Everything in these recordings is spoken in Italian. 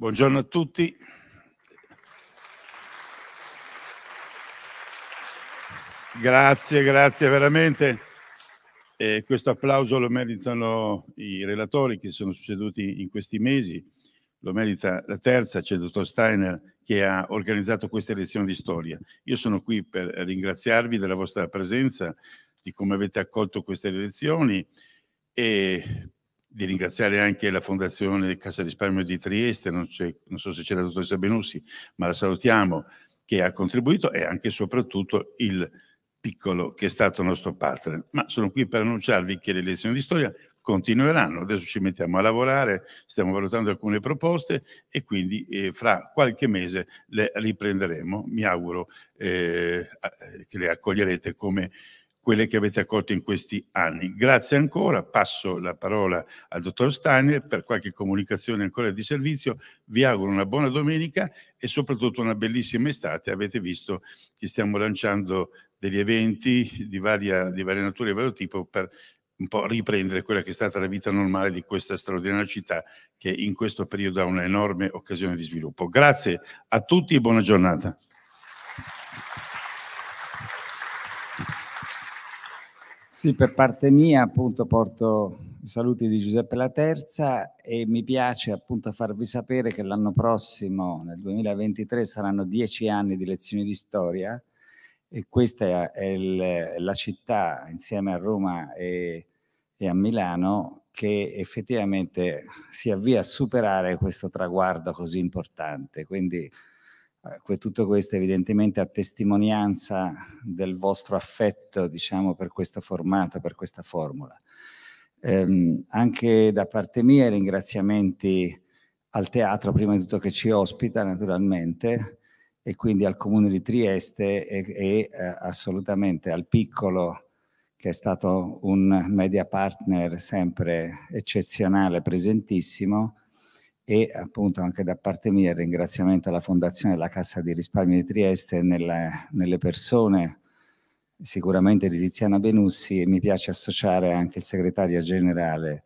Buongiorno a tutti. Grazie, grazie veramente. Eh, questo applauso lo meritano i relatori che sono succeduti in questi mesi, lo merita la terza, c'è il dottor Steiner che ha organizzato queste lezioni di storia. Io sono qui per ringraziarvi della vostra presenza, di come avete accolto queste lezioni e di ringraziare anche la Fondazione Cassa Risparmio di Trieste, non, non so se c'è la dottoressa Benussi, ma la salutiamo, che ha contribuito e anche e soprattutto il piccolo che è stato nostro partner. Ma sono qui per annunciarvi che le lezioni di storia continueranno. Adesso ci mettiamo a lavorare, stiamo valutando alcune proposte e quindi eh, fra qualche mese le riprenderemo. Mi auguro eh, che le accoglierete come quelle che avete accolto in questi anni. Grazie ancora, passo la parola al dottor Steiner per qualche comunicazione ancora di servizio. Vi auguro una buona domenica e soprattutto una bellissima estate. Avete visto che stiamo lanciando degli eventi di varia, di varia natura e vario tipo per un po' riprendere quella che è stata la vita normale di questa straordinaria città che in questo periodo ha un'enorme occasione di sviluppo. Grazie a tutti e buona giornata. Sì, per parte mia appunto porto i saluti di Giuseppe La Terza e mi piace appunto farvi sapere che l'anno prossimo, nel 2023, saranno dieci anni di lezioni di storia e questa è il, la città insieme a Roma e, e a Milano che effettivamente si avvia a superare questo traguardo così importante. Quindi eh, tutto questo evidentemente a testimonianza del vostro affetto, diciamo, per questo formato, per questa formula. Eh, anche da parte mia ringraziamenti al teatro, prima di tutto che ci ospita naturalmente, e quindi al Comune di Trieste e, e eh, assolutamente al piccolo che è stato un media partner sempre eccezionale, presentissimo, e appunto anche da parte mia il ringraziamento alla Fondazione della Cassa di Risparmio di Trieste nelle, nelle persone sicuramente di Tiziana Benussi e mi piace associare anche il segretario generale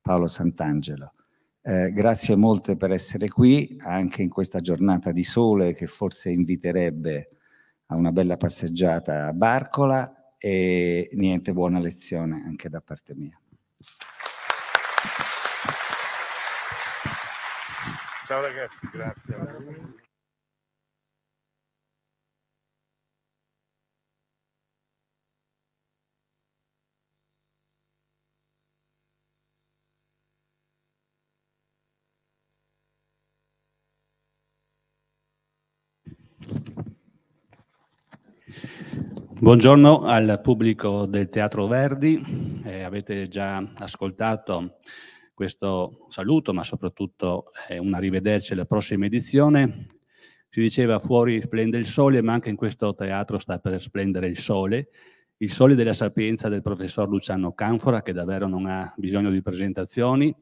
Paolo Sant'Angelo. Eh, grazie molte per essere qui anche in questa giornata di sole che forse inviterebbe a una bella passeggiata a Barcola e niente buona lezione anche da parte mia. Ciao ragazzi, grazie. Buongiorno al pubblico del Teatro Verdi, eh, avete già ascoltato questo saluto, ma soprattutto eh, un arrivederci alla prossima edizione. Si diceva fuori splende il sole, ma anche in questo teatro sta per splendere il sole, il sole della sapienza del professor Luciano Canfora, che davvero non ha bisogno di presentazioni,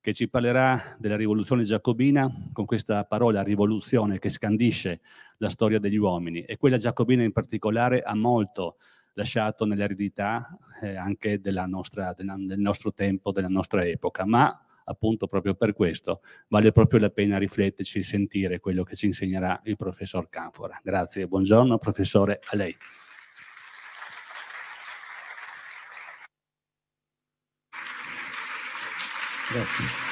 che ci parlerà della rivoluzione giacobina con questa parola rivoluzione che scandisce la storia degli uomini e quella giacobina in particolare ha molto lasciato nell'eredità eh, anche nostra, del nostro tempo, della nostra epoca, ma appunto proprio per questo vale proprio la pena rifletterci e sentire quello che ci insegnerà il professor Canfora. Grazie, buongiorno professore, a lei. Grazie.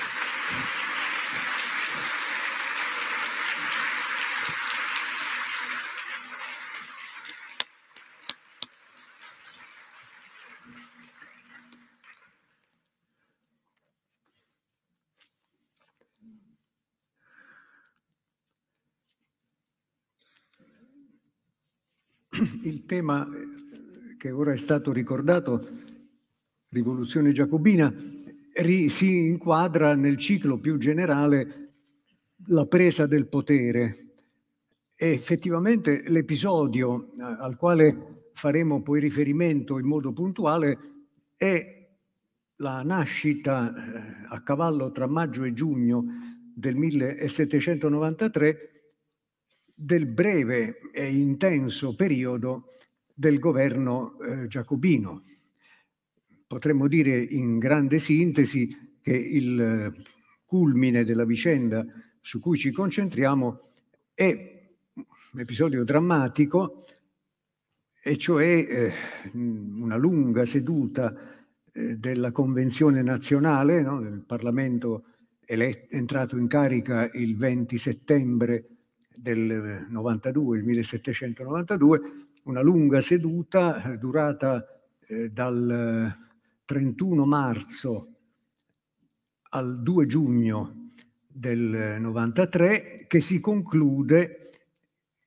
Il tema eh, che ora è stato ricordato, rivoluzione giacobina, ri, si inquadra nel ciclo più generale la presa del potere. E effettivamente l'episodio eh, al quale faremo poi riferimento in modo puntuale è la nascita eh, a cavallo tra maggio e giugno del 1793 del breve e intenso periodo del governo eh, giacobino. Potremmo dire in grande sintesi che il culmine della vicenda su cui ci concentriamo è un episodio drammatico, e cioè eh, una lunga seduta eh, della Convenzione nazionale, no, del Parlamento elett- entrato in carica il 20 settembre del 92, il 1792, una lunga seduta eh, durata eh, dal 31 marzo al 2 giugno del 93 che si conclude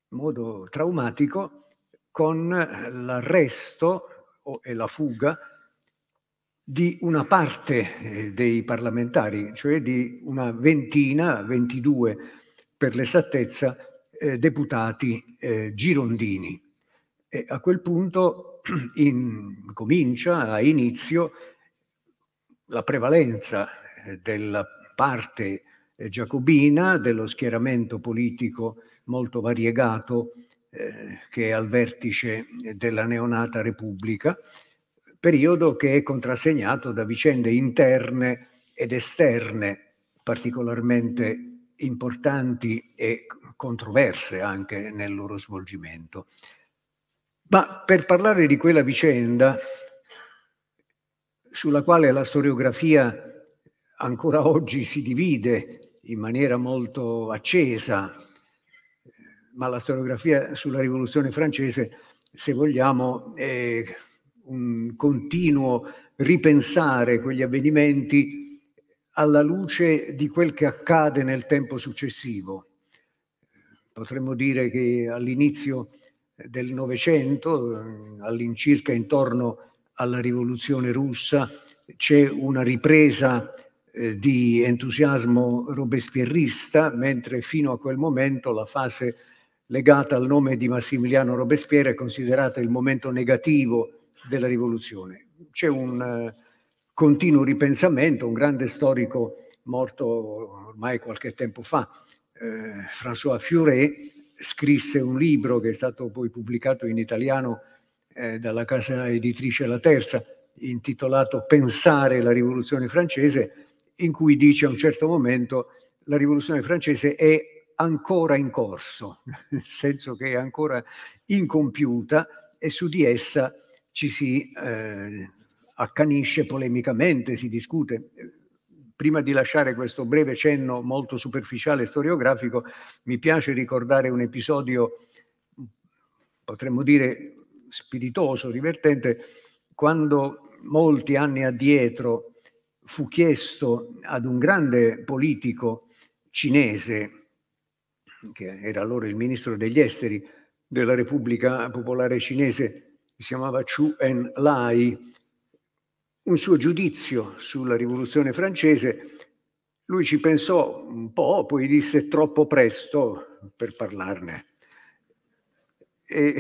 in modo traumatico con l'arresto e la fuga di una parte eh, dei parlamentari, cioè di una ventina, 22 per l'esattezza, eh, deputati eh, girondini. E a quel punto in, comincia, a inizio, la prevalenza eh, della parte eh, giacobina, dello schieramento politico molto variegato eh, che è al vertice della neonata Repubblica, periodo che è contrassegnato da vicende interne ed esterne particolarmente importanti e controverse anche nel loro svolgimento. Ma per parlare di quella vicenda, sulla quale la storiografia ancora oggi si divide in maniera molto accesa, ma la storiografia sulla rivoluzione francese, se vogliamo, è un continuo ripensare quegli avvenimenti alla luce di quel che accade nel tempo successivo. Potremmo dire che all'inizio del Novecento, all'incirca intorno alla rivoluzione russa, c'è una ripresa eh, di entusiasmo robespierrista, mentre fino a quel momento la fase legata al nome di Massimiliano Robespierre è considerata il momento negativo della rivoluzione. C'è un uh, continuo ripensamento, un grande storico morto ormai qualche tempo fa, eh, François Furet, scrisse un libro che è stato poi pubblicato in italiano eh, dalla casa editrice La Terza, intitolato Pensare la rivoluzione francese, in cui dice a un certo momento la rivoluzione francese è ancora in corso, nel senso che è ancora incompiuta e su di essa ci si eh, accanisce polemicamente, si discute. Prima di lasciare questo breve cenno molto superficiale storiografico, mi piace ricordare un episodio, potremmo dire spiritoso, divertente, quando molti anni addietro fu chiesto ad un grande politico cinese, che era allora il ministro degli esteri della Repubblica Popolare Cinese, si chiamava Chu En Lai, un suo giudizio sulla rivoluzione francese. Lui ci pensò un po', poi disse troppo presto per parlarne. E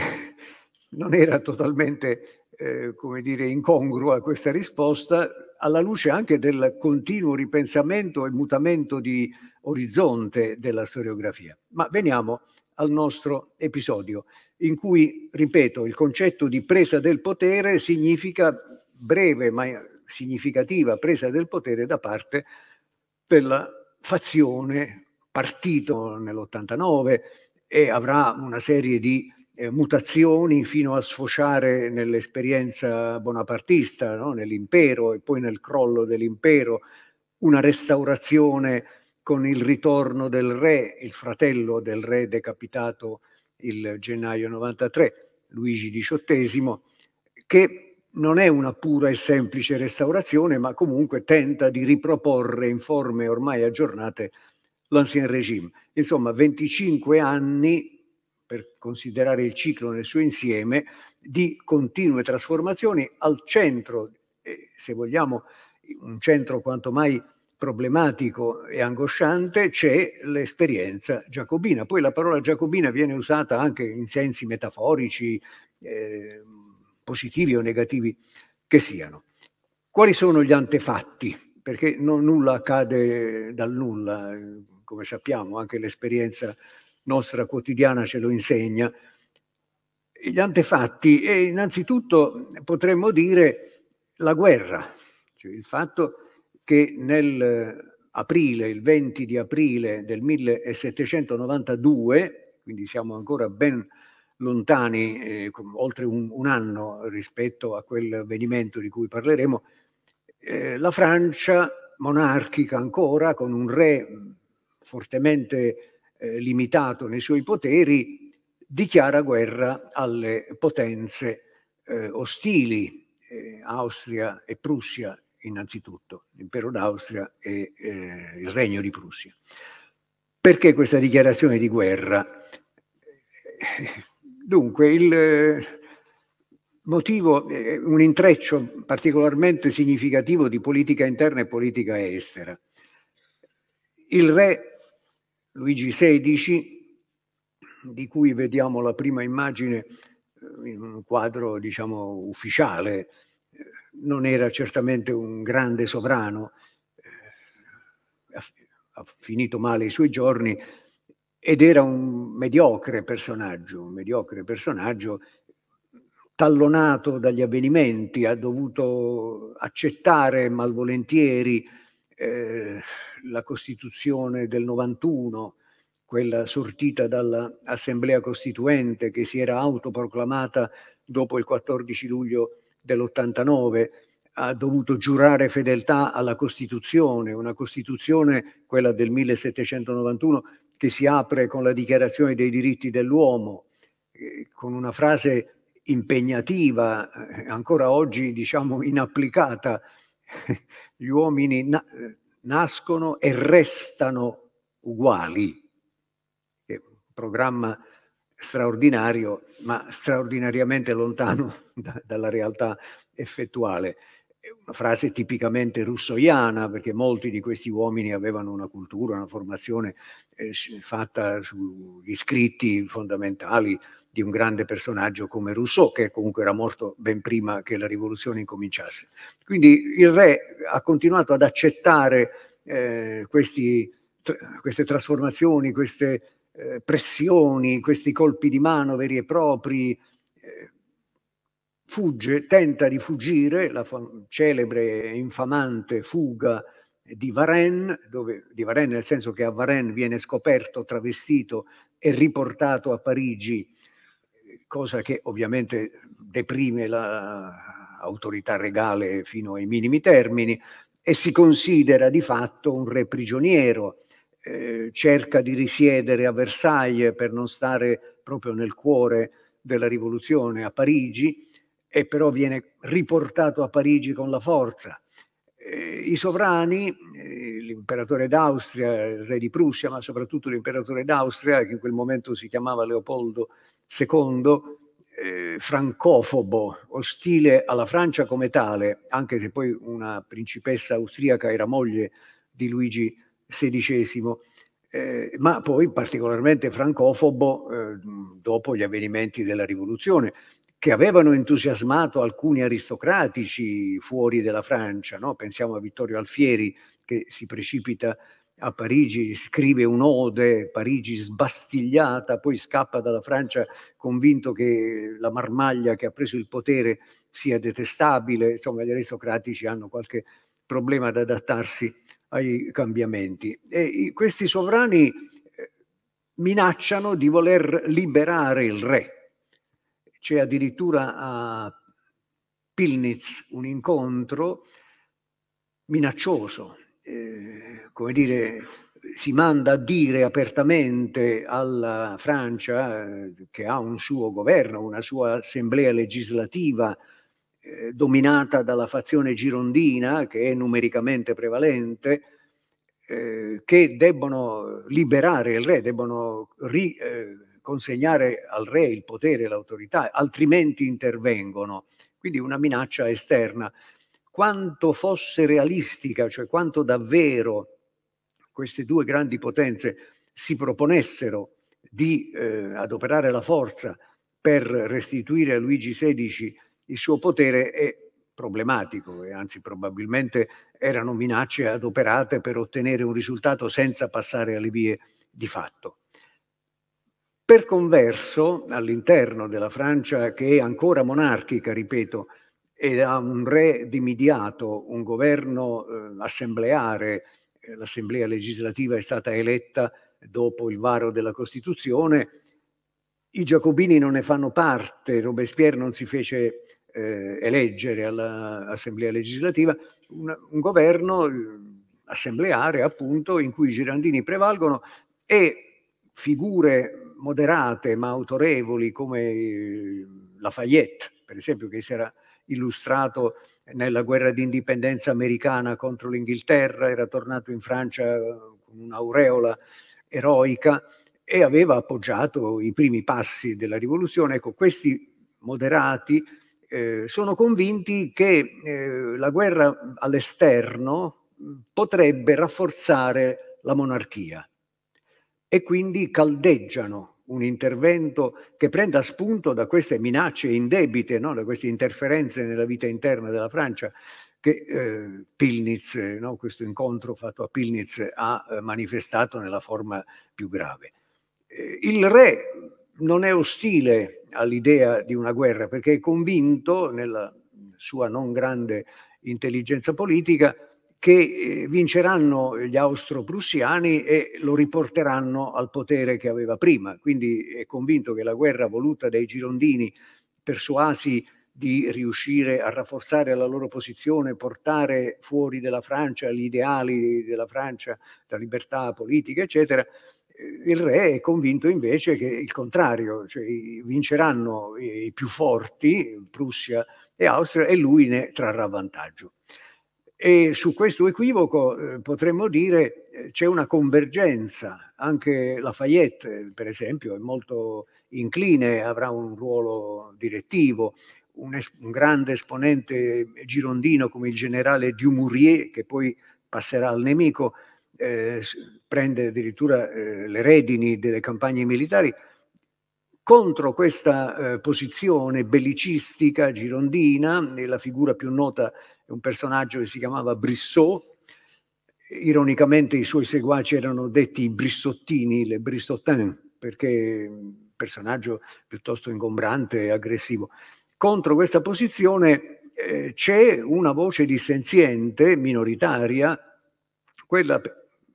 non era totalmente, eh, come dire, incongrua questa risposta, alla luce anche del continuo ripensamento e mutamento di orizzonte della storiografia. Ma veniamo al nostro episodio in cui, ripeto, il concetto di presa del potere significa breve ma significativa presa del potere da parte della fazione partito nell'89 e avrà una serie di eh, mutazioni fino a sfociare nell'esperienza bonapartista, no? nell'impero e poi nel crollo dell'impero, una restaurazione con il ritorno del re, il fratello del re decapitato il gennaio 93, Luigi XVIII, che non è una pura e semplice restaurazione, ma comunque tenta di riproporre in forme ormai aggiornate l'ancien regime. Insomma, 25 anni, per considerare il ciclo nel suo insieme, di continue trasformazioni al centro, se vogliamo, un centro quanto mai problematico e angosciante c'è l'esperienza giacobina. Poi la parola giacobina viene usata anche in sensi metaforici, eh, positivi o negativi che siano. Quali sono gli antefatti? Perché non, nulla accade dal nulla, come sappiamo, anche l'esperienza nostra quotidiana ce lo insegna. Gli antefatti, e innanzitutto potremmo dire la guerra, cioè il fatto che nel aprile, il 20 di aprile del 1792, quindi siamo ancora ben lontani, eh, oltre un, un, anno rispetto a quel avvenimento di cui parleremo, eh, la Francia monarchica ancora, con un re fortemente eh, limitato nei suoi poteri, dichiara guerra alle potenze eh, ostili, eh, Austria e Prussia innanzitutto, l'impero d'Austria e eh, il regno di Prussia. Perché questa dichiarazione di guerra? Dunque, il eh, motivo è un intreccio particolarmente significativo di politica interna e politica estera. Il re Luigi XVI, di cui vediamo la prima immagine eh, in un quadro, diciamo, ufficiale, non era certamente un grande sovrano, eh, ha finito male i suoi giorni ed era un mediocre personaggio, un mediocre personaggio tallonato dagli avvenimenti, ha dovuto accettare malvolentieri eh, la Costituzione del 91, quella sortita dall'Assemblea Costituente che si era autoproclamata dopo il 14 luglio dell'89 ha dovuto giurare fedeltà alla Costituzione, una Costituzione, quella del 1791, che si apre con la Dichiarazione dei diritti dell'uomo, eh, con una frase impegnativa, eh, ancora oggi diciamo inapplicata. Gli uomini na nascono e restano uguali. È un programma straordinario, ma straordinariamente lontano da, dalla realtà effettuale. È una frase tipicamente russoiana, perché molti di questi uomini avevano una cultura, una formazione eh, fatta sugli scritti fondamentali di un grande personaggio come Rousseau, che comunque era morto ben prima che la rivoluzione incominciasse. Quindi il re ha continuato ad accettare eh, questi, queste trasformazioni, queste eh, pressioni, questi colpi di mano veri e propri, eh, fugge, tenta di fuggire, la celebre e infamante fuga di Varennes, dove, di Varennes nel senso che a Varennes viene scoperto, travestito e riportato a Parigi, cosa che ovviamente deprime l'autorità regale fino ai minimi termini, e si considera di fatto un re prigioniero, eh, cerca di risiedere a Versailles per non stare proprio nel cuore della rivoluzione a Parigi e però viene riportato a Parigi con la forza. Eh, I sovrani, eh, l'imperatore d'Austria, il re di Prussia, ma soprattutto l'imperatore d'Austria, che in quel momento si chiamava Leopoldo II, eh, francofobo, ostile alla Francia come tale, anche se poi una principessa austriaca era moglie di Luigi XVI, eh, ma poi particolarmente francofobo eh, dopo gli avvenimenti della rivoluzione, che avevano entusiasmato alcuni aristocratici fuori della Francia. No? Pensiamo a Vittorio Alfieri che si precipita a Parigi, scrive un'ode, Parigi sbastigliata, poi scappa dalla Francia convinto che la marmaglia che ha preso il potere sia detestabile, insomma gli aristocratici hanno qualche problema ad adattarsi ai cambiamenti. E questi sovrani eh, minacciano di voler liberare il re. C'è addirittura a Pilnitz un incontro minaccioso, eh, come dire, si manda a dire apertamente alla Francia, eh, che ha un suo governo, una sua assemblea legislativa eh, dominata dalla fazione girondina, che è numericamente prevalente, eh, che debbono liberare il re, debbono riconsegnare eh, al re il potere e l'autorità, altrimenti intervengono. Quindi una minaccia esterna. Quanto fosse realistica, cioè quanto davvero queste due grandi potenze si proponessero di eh, adoperare la forza per restituire a Luigi XVI il suo potere è problematico e anzi probabilmente erano minacce adoperate per ottenere un risultato senza passare alle vie di fatto. Per converso, all'interno della Francia, che è ancora monarchica, ripeto, ed ha un re dimidiato, un governo eh, assembleare eh, l'Assemblea legislativa è stata eletta dopo il varo della Costituzione, i giacobini non ne fanno parte, Robespierre non si fece eh, eleggere all'Assemblea legislativa, un, un governo eh, assembleare appunto in cui i girandini prevalgono e figure moderate ma autorevoli come eh, Lafayette, per esempio, che si era illustrato nella guerra d'indipendenza americana contro l'Inghilterra, era tornato in Francia con un'aureola eroica e aveva appoggiato i primi passi della rivoluzione. Ecco, questi moderati eh, sono convinti che eh, la guerra all'esterno potrebbe rafforzare la monarchia e quindi caldeggiano un intervento che prenda spunto da queste minacce indebite, no? da queste interferenze nella vita interna della Francia che eh, Pilnitz, no? questo incontro fatto a Pilnitz ha eh, manifestato nella forma più grave. Eh, il re non è ostile all'idea di una guerra perché è convinto nella sua non grande intelligenza polica che eh, vinceranno gli austro-prussiani e lo riporteranno al potere che aveva prima. Quindi è convinto che la guerra voluta dai girondini, persuasi di riuscire a rafforzare la loro posizione, portare fuori dalla Francia gli ideali della Francia, la libertà politica, eccetera, eh, il re è convinto invece che il contrario, cioè vinceranno i più forti, Prussia e Austria, e lui ne trarrà vantaggio. E su questo equivoco eh, potremmo dire eh, c'è una convergenza, anche Lafayette per esempio è molto incline, avrà un ruolo direttivo, un, es- un grande esponente girondino come il generale Dumouriez che poi passerà al nemico, eh, prende addirittura eh, le redini delle campagne militari, contro questa eh, posizione bellicistica girondina, la figura più nota un personaggio che si chiamava Brissot, ironicamente i suoi seguaci erano detti Brissottini, le Brissottins, perché un personaggio piuttosto ingombrante e aggressivo. Contro questa posizione eh, c'è una voce dissenziente, minoritaria, quella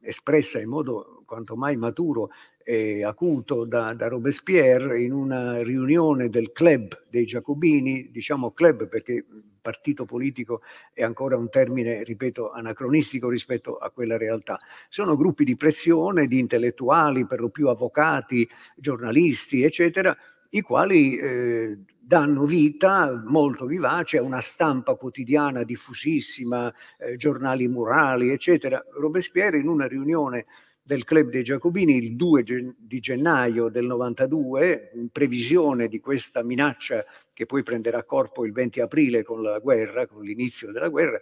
espressa in modo quanto mai maturo e acuto da, da, Robespierre in una riunione del club dei Giacobini, diciamo club perché partito politico è ancora un termine, ripeto, anacronistico rispetto a quella realtà. Sono gruppi di pressione di intellettuali, per lo più avvocati, giornalisti, eccetera, i quali eh, danno vita molto vivace a una stampa quotidiana diffusissima, eh, giornali murali, eccetera. Robespierre in una riunione del Club dei Giacobini il 2 di gennaio del 92, in previsione di questa minaccia che poi prenderà corpo il 20 aprile con la guerra, con l'inizio della guerra,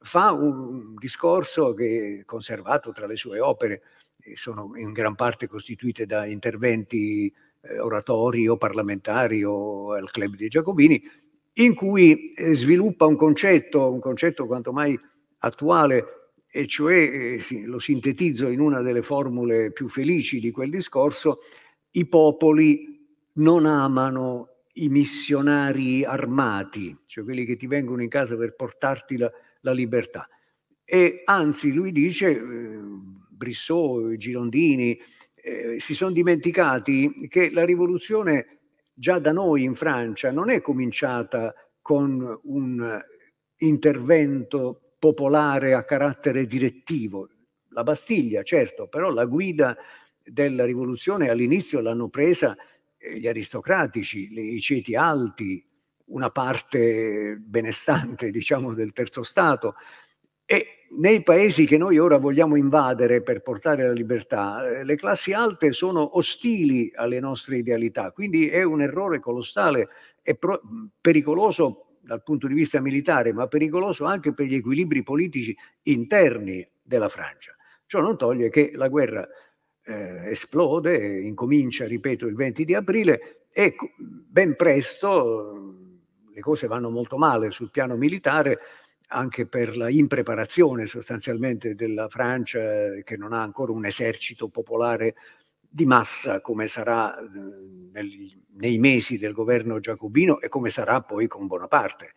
fa un discorso che è conservato tra le sue opere, sono in gran parte costituite da interventi eh, oratori o parlamentari o al Club dei Giacobini, in cui eh, sviluppa un concetto, un concetto quanto mai attuale e cioè, eh, lo sintetizzo in una delle formule più felici di quel discorso, i popoli non amano i missionari armati, cioè quelli che ti vengono in casa per portarti la, la libertà. E anzi, lui dice, eh, Brissot, Girondini, eh, si sono dimenticati che la rivoluzione già da noi in Francia non è cominciata con un intervento popolare a carattere direttivo. La Bastiglia, certo, però la guida della rivoluzione all'inizio l'hanno presa gli aristocratici, i ceti alti, una parte benestante, diciamo, del terzo Stato. E nei paesi che noi ora vogliamo invadere per portare la libertà, eh, le classi alte sono ostili alle nostre idealità, quindi è un errore colossale e pericoloso dal punto di vista militare, ma pericoloso anche per gli equilibri politici interni della Francia. Ciò non toglie che la guerra eh, esplode, incomincia, ripeto, il 20 di aprile e ben presto le cose vanno molto male sul piano militare anche per la impreparazione sostanzialmente della Francia che non ha ancora un esercito popolare di massa come sarà eh, nel, nei mesi del governo giacobino e come sarà poi con Bonaparte.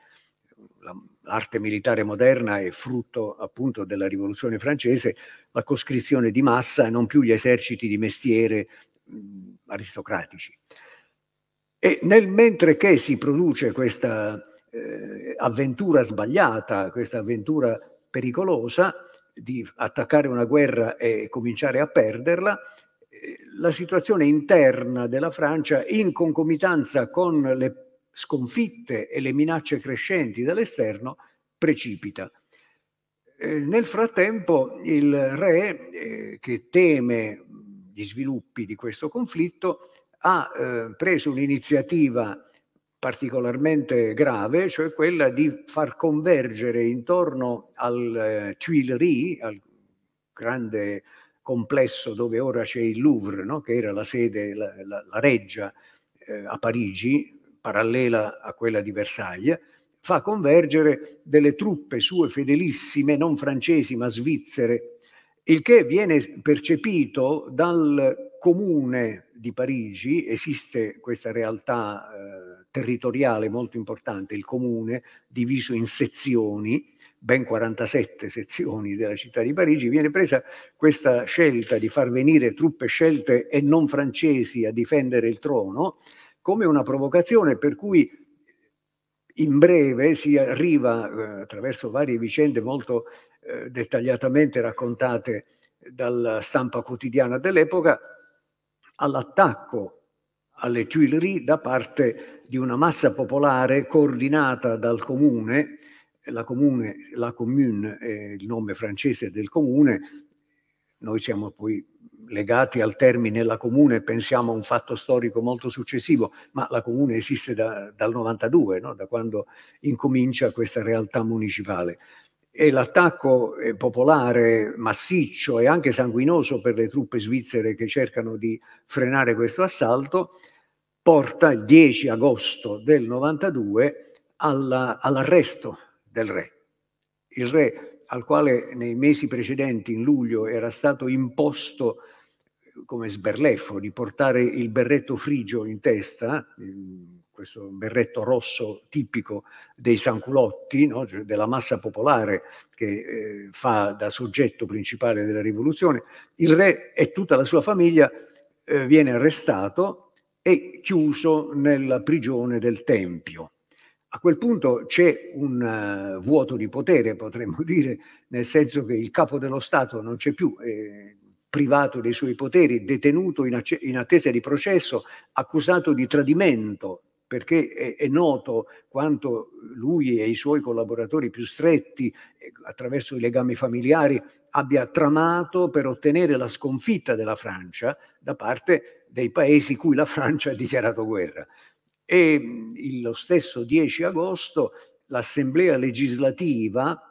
L'arte militare moderna è frutto appunto della rivoluzione francese, la coscrizione di massa non più gli eserciti di mestiere mh, aristocratici. E nel mentre che si produce questa eh, avventura sbagliata, questa avventura pericolosa di attaccare una guerra e cominciare a perderla, eh, la situazione interna della Francia, in concomitanza con le sconfitte e le minacce crescenti dall'esterno, precipita. Eh, nel frattempo il re, eh, che teme gli sviluppi di questo conflitto, ha eh, preso un'iniziativa particolarmente grave, cioè quella di far convergere intorno al eh, Tuileries, al grande complesso dove ora c'è il Louvre, no? che era la sede, la, la, la reggia eh, a Parigi, parallela a quella di Versailles, fa convergere delle truppe sue fedelissime, non francesi ma svizzere, il che viene percepito dal comune di Parigi, esiste questa realtà eh, territoriale molto importante, il comune diviso in sezioni, ben 47 sezioni della città di Parigi, viene presa questa scelta di far venire truppe scelte e non francesi a difendere il trono come una provocazione per cui in breve si arriva eh, attraverso varie vicende molto eh, dettagliatamente raccontate dalla stampa quotidiana dell'epoca all'attacco alle Tuileries da parte di una massa popolare coordinata dal comune la comune, la commune è il nome francese del comune, noi siamo poi legati al termine la comune pensiamo a un fatto storico molto successivo, ma la comune esiste da, dal 92, no? da quando incomincia questa realtà municipale. E l'attacco popolare massiccio e anche sanguinoso per le truppe svizzere che cercano di frenare questo assalto porta il 10 agosto del 92 all'arresto del re. Il re al quale nei mesi precedenti, in luglio, era stato imposto come sberleffo di portare il berretto frigio in testa, questo berretto rosso tipico dei sanculotti, no? cioè della massa popolare che eh, fa da soggetto principale della rivoluzione, il re e tutta la sua famiglia eh, viene arrestato e chiuso nella prigione del Tempio. A quel punto c'è un uh, vuoto di potere, potremmo dire, nel senso che il capo dello Stato non c'è più, è privato dei suoi poteri, detenuto in, in attesa di processo, accusato di tradimento, perché è, è, noto quanto lui e i suoi collaboratori più stretti, eh, attraverso i legami familiari, abbia tramato per ottenere la sconfitta della Francia da parte dei paesi cui la Francia ha dichiarato guerra. E lo stesso 10 agosto l'Assemblea legislativa,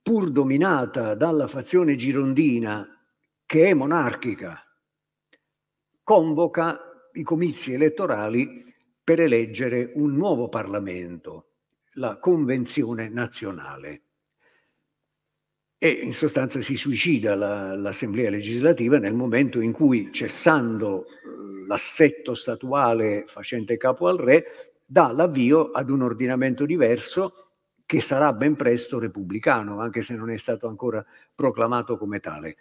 pur dominata dalla fazione girondina che è monarchica, convoca i comizi elettorali per eleggere un nuovo Parlamento, la Convenzione nazionale. E in sostanza si suicida l'Assemblea la, legislativa nel momento in cui, cessando l'assetto statuale facente capo al re, dà l'avvio ad un ordinamento diverso che sarà ben presto repubblicano, anche se non è stato ancora proclamato come tale.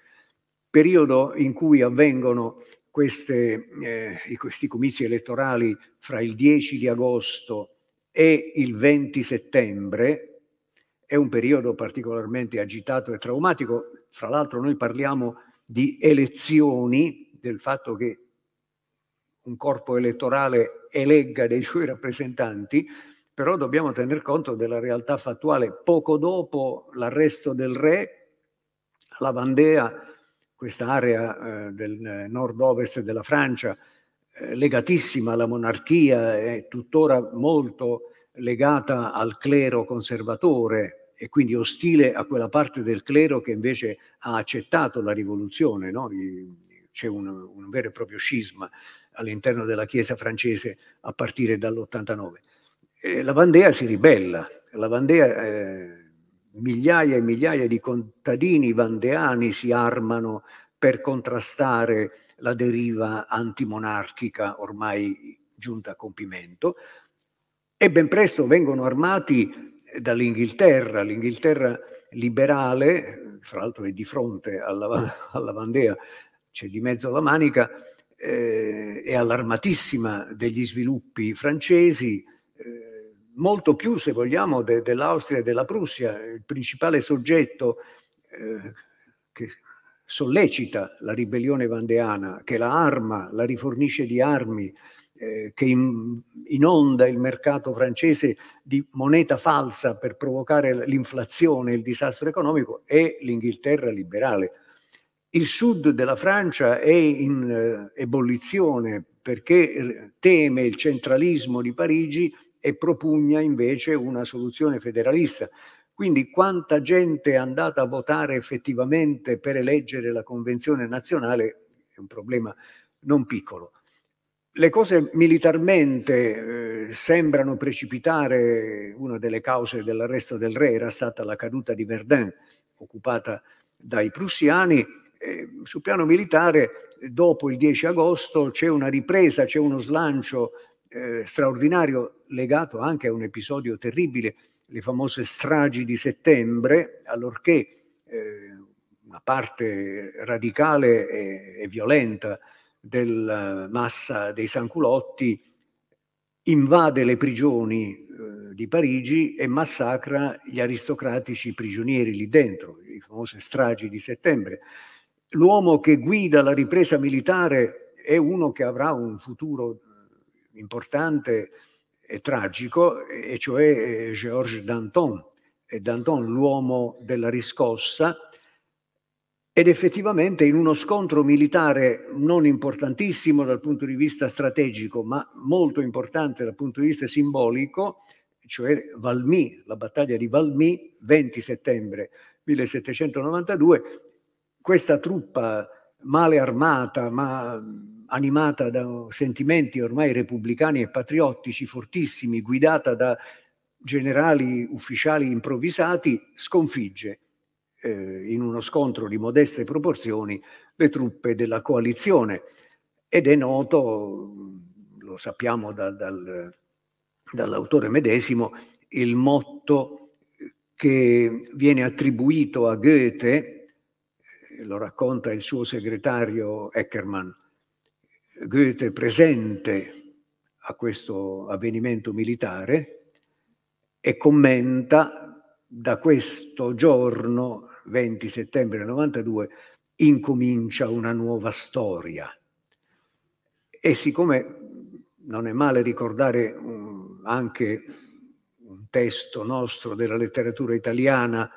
Periodo in cui avvengono queste, eh, questi comizi elettorali fra il 10 di agosto e il 20 settembre, è un periodo particolarmente agitato e traumatico. Fra l'altro noi parliamo di elezioni, del fatto che un corpo elettorale elegga dei suoi rappresentanti, però dobbiamo tener conto della realtà fattuale. Poco dopo l'arresto del re, la Vandea, questa area eh, del nord-ovest della Francia, eh, legatissima alla monarchia, è tuttora molto legata al clero conservatore e quindi ostile a quella parte del clero che invece ha accettato la rivoluzione. No? C'è un, un vero e proprio scisma all'interno della Chiesa francese a partire dall'89. Eh, la Vandea si ribella, la Vandea, eh, migliaia e migliaia di contadini vandeani si armano per contrastare la deriva antimonarchica ormai giunta a compimento e ben presto vengono armati dall'Inghilterra, l'Inghilterra liberale, fra l'altro è di fronte alla, alla Vandea, c'è di mezzo la Manica, eh, è allarmatissima degli sviluppi francesi, molto più se vogliamo de, dell'Austria e della Prussia, il principale soggetto eh, che sollecita la ribellione vandeana, che la arma, la rifornisce di armi, eh, che in, inonda il mercato francese di moneta falsa per provocare l'inflazione e il disastro economico, è l'Inghilterra liberale. Il sud della Francia è in eh, ebollizione perché eh, teme il centralismo di Parigi e propugna invece una soluzione federalista. Quindi quanta gente è andata a votare effettivamente per eleggere la Convenzione nazionale è un problema non piccolo. Le cose militarmente eh, sembrano precipitare, una delle cause dell'arresto del re era stata la caduta di Verdun, occupata dai prussiani. Eh, sul piano militare, dopo il 10 agosto, c'è una ripresa, c'è uno slancio eh, straordinario legato anche a un episodio terribile le famose stragi di settembre, allorché eh, una parte radicale e, e violenta della massa dei sanculotti invade le prigioni eh, di Parigi e massacra gli aristocratici prigionieri lì dentro, le famose stragi di settembre. L'uomo che guida la ripresa militare è uno che avrà un futuro importante tragico, e cioè eh, Georges Danton, e Danton l'uomo della riscossa, ed effettivamente in uno scontro militare non importantissimo dal punto di vista strategico, ma molto importante dal punto di vista simbolico, cioè Valmy, la battaglia di Valmy, 20 settembre 1792, questa truppa male armata, ma animata da sentimenti ormai repubblicani e patriottici fortissimi, guidata da generali ufficiali improvvisati, sconfigge eh, in uno scontro di modeste proporzioni le truppe della coalizione. Ed è noto, lo sappiamo da, dal, dall'autore medesimo, il motto che viene attribuito a Goethe, lo racconta il suo segretario Eckermann, Goethe presente a questo avvenimento militare e commenta da questo giorno, 20 settembre 92, incomincia una nuova storia. E siccome non è male ricordare um, anche un testo nostro della letteratura italiana,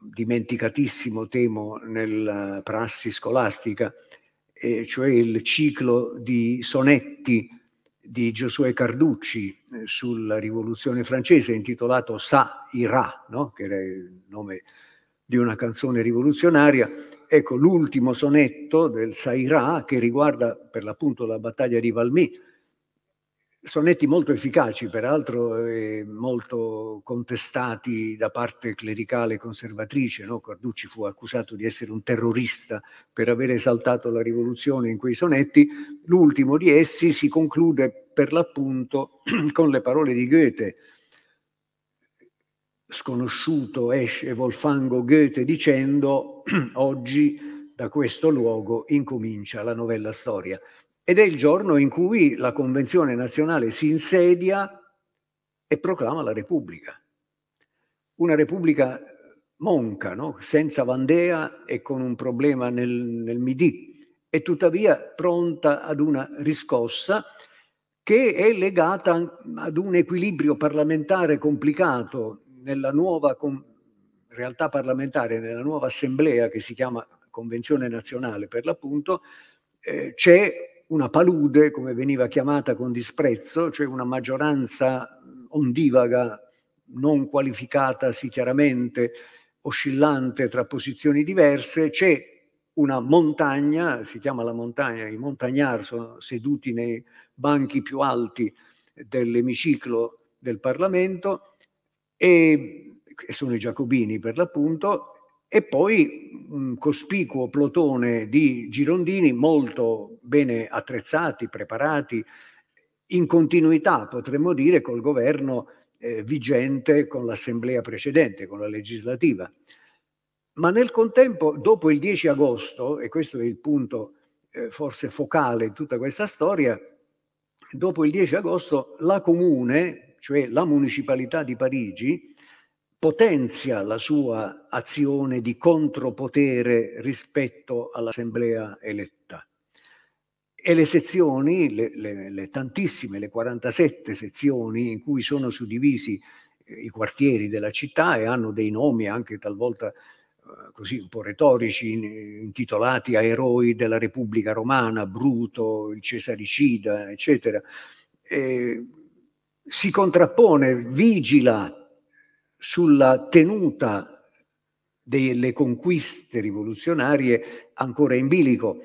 dimenticatissimo temo nella prassi scolastica, eh, cioè il ciclo di sonetti di Giosuè Carducci eh, sulla rivoluzione francese intitolato Sa ira, no? che era il nome di una canzone rivoluzionaria. Ecco, l'ultimo sonetto del Sa ira che riguarda per l'appunto la battaglia di Valmy, sonetti molto efficaci, peraltro eh, molto contestati da parte clericale conservatrice. No? Carducci fu accusato di essere un terrorista per aver esaltato la rivoluzione in quei sonetti. L'ultimo di essi si conclude per l'appunto con le parole di Goethe. Sconosciuto esce Wolfango Goethe dicendo oggi da questo luogo incomincia la novella storia ed è il giorno in cui la Convenzione nazionale si insedia e proclama la Repubblica. Una Repubblica monca, no? senza Vandea e con un problema nel, nel Midi, e tuttavia pronta ad una riscossa che è legata ad un equilibrio parlamentare complicato nella nuova realtà parlamentare, nella nuova assemblea che si chiama Convenzione nazionale per l'appunto, eh, c'è una palude, come veniva chiamata con disprezzo, cioè una maggioranza ondivaga, non qualificatasi chiaramente, oscillante tra posizioni diverse, c'è una montagna, si chiama la montagna, i montagnard sono seduti nei banchi più alti dell'emiciclo del Parlamento e, e sono i giacobini per l'appunto, e poi un cospicuo plotone di girondini molto bene attrezzati, preparati, in continuità potremmo dire col governo eh, vigente con l'assemblea precedente, con la legislativa. Ma nel contempo, dopo il 10 agosto, e questo è il punto eh, forse focale in tutta questa storia, dopo il 10 agosto la comune, cioè la municipalità di Parigi, potenzia la sua azione di contropotere rispetto all'assemblea eletta. E le sezioni, le, le, le, tantissime, le 47 sezioni in cui sono suddivisi eh, i quartieri della città e hanno dei nomi anche talvolta eh, così un po' retorici, intitolati a eroi della Repubblica Romana, Bruto, il Cesaricida, eccetera, e si contrappone, vigila sulla tenuta delle conquiste rivoluzionarie ancora in bilico,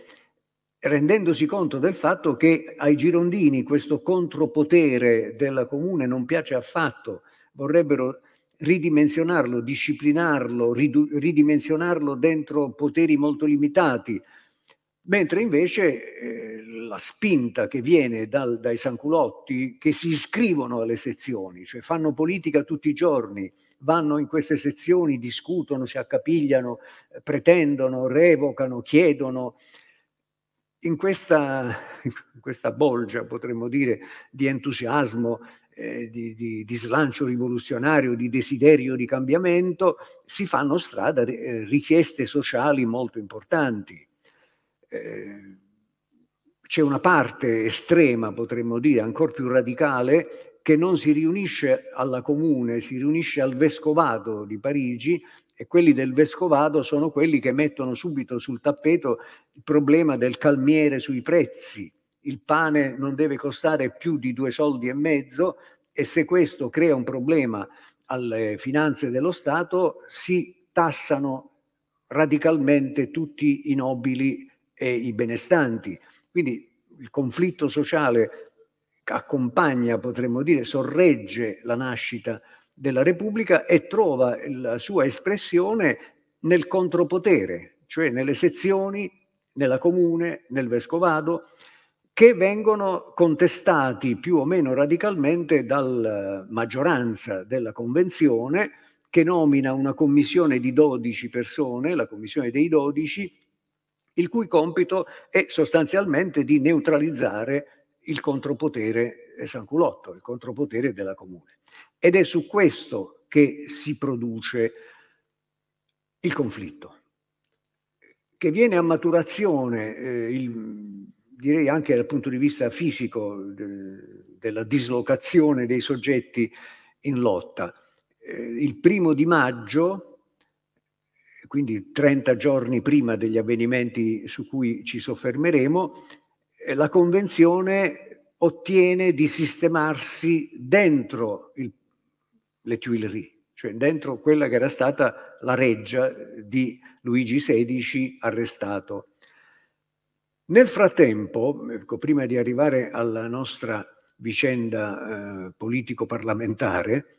rendendosi conto del fatto che ai girondini questo contropotere della comune non piace affatto, vorrebbero ridimensionarlo, disciplinarlo, ridimensionarlo dentro poteri molto limitati, mentre invece eh, la spinta che viene dal, dai sanculotti che si iscrivono alle sezioni, cioè fanno politica tutti i giorni, vanno in queste sezioni, discutono, si accapigliano, pretendono, revocano, chiedono. In questa, in questa bolgia, potremmo dire, di entusiasmo, eh, di, di, di, slancio rivoluzionario, di desiderio di cambiamento, si fanno strada eh, richieste sociali molto importanti. Eh, c'è una parte estrema, potremmo dire, ancora più radicale, che non si riunisce alla comune, si riunisce al vescovado di Parigi e quelli del vescovado sono quelli che mettono subito sul tappeto il problema del calmiere sui prezzi, il pane non deve costare più di due soldi e mezzo e se questo crea un problema alle finanze dello Stato si tassano radicalmente tutti i nobili e i benestanti. Quindi il conflitto sociale accompagna, potremmo dire, sorregge la nascita della Repubblica e trova la sua espressione nel contropotere, cioè nelle sezioni, nella comune, nel vescovado, che vengono contestati più o meno radicalmente dalla maggioranza della convenzione che nomina una commissione di 12 persone, la commissione dei 12, il cui compito è sostanzialmente di neutralizzare il contropotere Sanculotto, il contropotere della comune. Ed è su questo che si produce il conflitto, che viene a maturazione eh, il, direi anche dal punto di vista fisico de, della dislocazione dei soggetti in lotta. Eh, il primo di maggio, quindi 30 giorni prima degli avvenimenti su cui ci soffermeremo, la Convenzione ottiene di sistemarsi dentro il, le Tuileries, cioè dentro quella che era stata la reggia di Luigi XVI arrestato nel frattempo, ecco, prima di arrivare alla nostra vicenda eh, politico-parlamentare,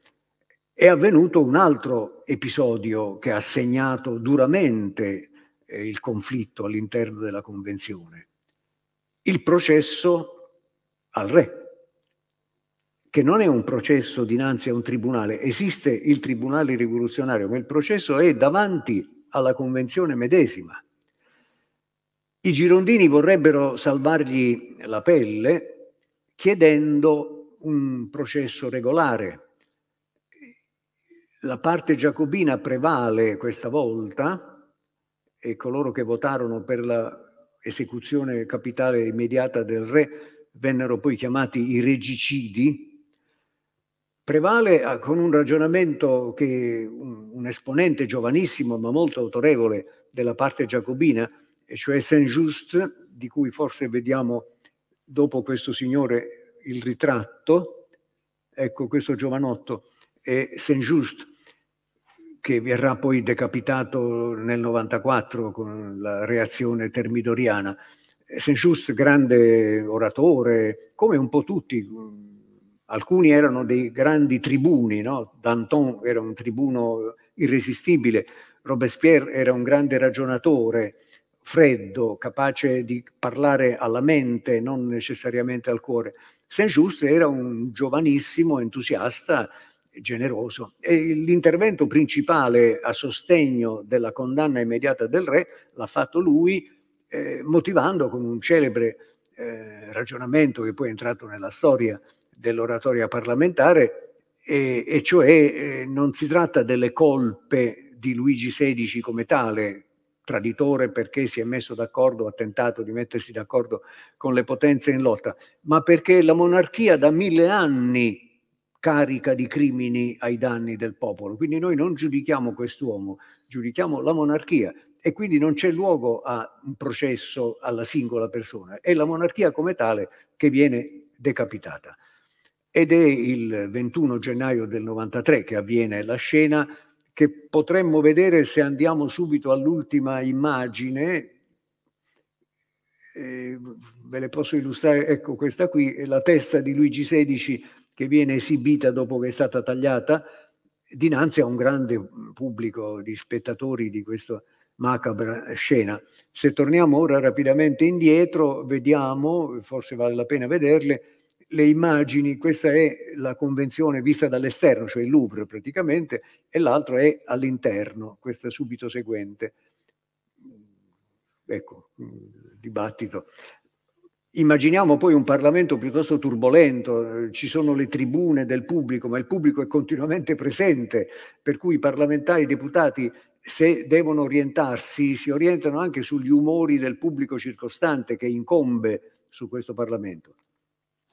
è avvenuto un altro episodio che ha segnato duramente eh, il conflitto all'interno della Convenzione. Il processo al re, che non è un processo dinanzi a un tribunale, esiste il tribunale rivoluzionario, ma il processo è davanti alla Convenzione medesima. I girondini vorrebbero salvargli la pelle chiedendo un processo regolare. La parte giacobina prevale questa volta e coloro che votarono per l'esecuzione capitale immediata del re vennero poi chiamati i regicidi, prevale ah, con un ragionamento che un, esponente giovanissimo ma molto autorevole della parte giacobina cioè Saint-Just, di cui forse vediamo dopo questo signore il ritratto, ecco questo giovanotto, è Saint-Just, che verrà poi decapitato nel 94 con la reazione termidoriana. Saint-Just, grande oratore, come un po' tutti, alcuni erano dei grandi tribuni, no? Danton era un tribuno irresistibile, Robespierre era un grande ragionatore, freddo, capace di parlare alla mente, non necessariamente al cuore. Saint-Just era un giovanissimo entusiasta generoso. E l'intervento principale a sostegno della condanna immediata del re l'ha fatto lui, eh, motivando con un celebre eh, ragionamento che poi è entrato nella storia dell'oratoria parlamentare, e, e cioè eh, non si tratta delle colpe di Luigi XVI come tale, traditore perché si è messo d'accordo, ha tentato di mettersi d'accordo con le potenze in lotta, ma perché la monarchia da mille anni carica di crimini ai danni del popolo. Quindi noi non giudichiamo quest'uomo, giudichiamo la monarchia e quindi non c'è luogo a un processo alla singola persona. È la monarchia come tale che viene decapitata. Ed è il 21 gennaio del 93 che avviene la scena che potremmo vedere se andiamo subito all'ultima immagine. Eh, ve le posso illustrare, ecco questa qui, è la testa di Luigi XVI che viene esibita dopo che è stata tagliata dinanzi a un grande pubblico di spettatori di questa macabra scena. Se torniamo ora rapidamente indietro, vediamo, forse vale la pena vederle, le immagini, questa è la convenzione vista dall'esterno, cioè il Louvre praticamente, e l'altro è all'interno, questa subito seguente. Ecco, dibattito. Immaginiamo poi un Parlamento piuttosto turbolento, ci sono le tribune del pubblico, ma il pubblico è continuamente presente, per cui i parlamentari, i deputati, se devono orientarsi, si orientano anche sugli umori del pubblico circostante che incombe su questo Parlamento.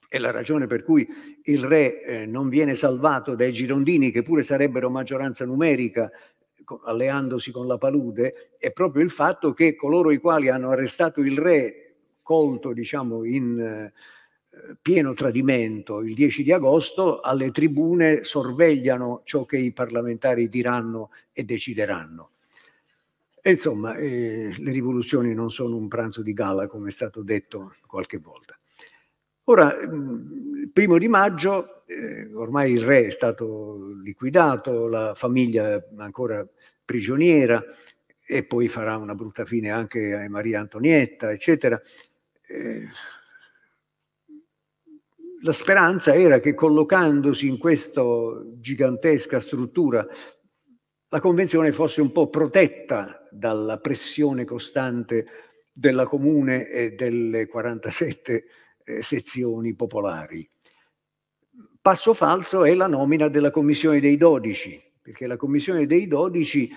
È la ragione per cui il re eh, non viene salvato dai girondini, che pure sarebbero maggioranza numerica, alleandosi con la palude, è proprio il fatto che coloro i quali hanno arrestato il re colto diciamo, in eh, pieno tradimento il 10 di agosto, alle tribune sorvegliano ciò che i parlamentari diranno e decideranno. E insomma, eh, le rivoluzioni non sono un pranzo di gala, come è stato detto qualche volta. Ora, il primo di maggio, eh, ormai il re è stato liquidato, la famiglia ancora prigioniera, e poi farà una brutta fine anche a Maria Antonietta, eccetera. La speranza era che collocandosi in questa gigantesca struttura la convenzione fosse un po' protetta dalla pressione costante della comune e delle 47 eh, sezioni popolari. Passo falso è la nomina della commissione dei 12, perché la commissione dei 12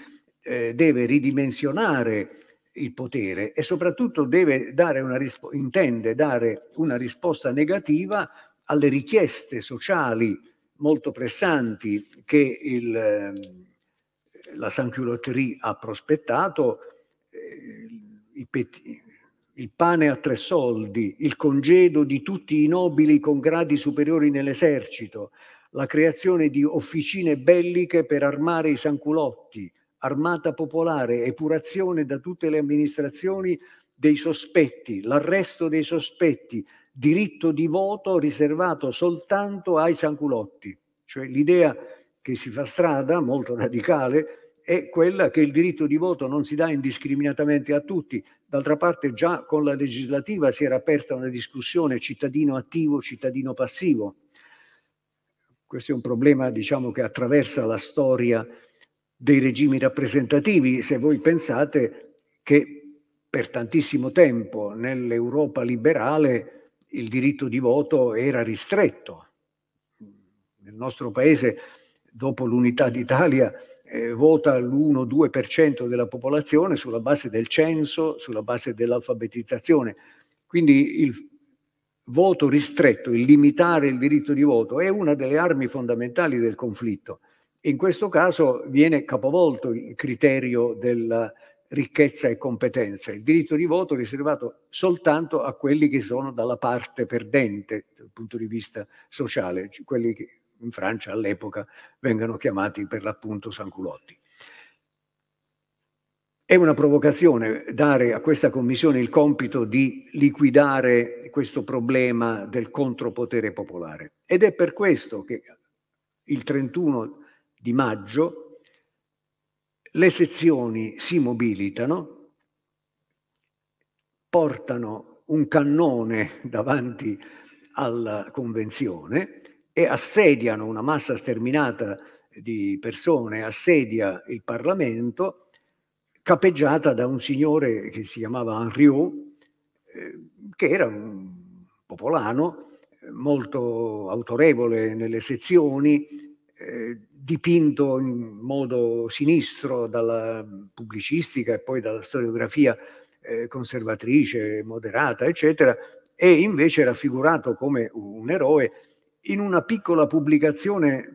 eh, deve ridimensionare il potere e soprattutto dare una intende dare una risposta negativa alle richieste sociali molto pressanti che il, ehm, la Saint-Culoterie ha prospettato, eh, il, il pane a tre soldi, il congedo di tutti i nobili con gradi superiori nell'esercito, la creazione di officine belliche per armare i sanculotti, armata popolare, epurazione da tutte le amministrazioni dei sospetti, l'arresto dei sospetti, diritto di voto riservato soltanto ai sanculotti. Cioè l'idea che si fa strada, molto radicale, è quella che il diritto di voto non si dà indiscriminatamente a tutti. D'altra parte già con la legislativa si era aperta una discussione cittadino attivo, cittadino passivo. Questo è un problema diciamo, che attraversa la storia dei regimi rappresentativi, se voi pensate che per tantissimo tempo nell'Europa liberale il diritto di voto era ristretto. Nel nostro paese, dopo l'unità d'Italia, eh, vota l'1-2% della popolazione sulla base del censo, sulla base dell'alfabetizzazione. Quindi il voto ristretto, il limitare il diritto di voto è una delle armi fondamentali del conflitto. In questo caso viene capovolto il criterio della ricchezza e competenza. Il diritto di voto riservato soltanto a quelli che sono dalla parte perdente dal punto di vista sociale, quelli che in Francia all'epoca vengono chiamati per l'appunto sanculotti. È una provocazione dare a questa commissione il compito di liquidare questo problema del contropotere popolare ed è per questo che il 31 di maggio le sezioni si mobilitano, portano un cannone davanti alla convenzione e assediano una massa sterminata di persone, assedia il Parlamento, capeggiata da un signore che si chiamava Henriot, eh, che era un popolano molto autorevole nelle sezioni, eh, dipinto in modo sinistro dalla pubblicistica e poi dalla storiografia eh, conservatrice, moderata, eccetera, e invece raffigurato come un eroe in una piccola pubblicazione